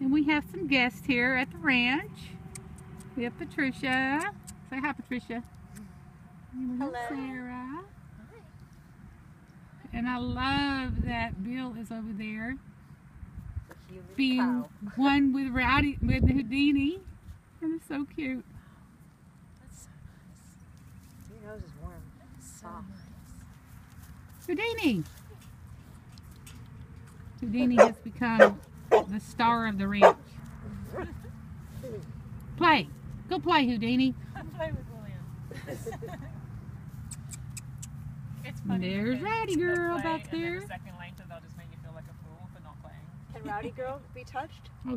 And we have some guests here at the ranch. We have Patricia. Say hi, Patricia. And Hello. Sarah. Hi. And I love that Bill is over there being one with Rowdy with Houdini. And it's so cute. That's so nice. Your nose is warm. So Soft. nice. Houdini. Houdini has become the star of the ranch. Play. Go play, Houdini. Play with William. it's funny. There's Rowdy girl play, back and then there. The second later, they'll just make you feel like a fool for not playing. Can Rowdy Girl be touched? Oh,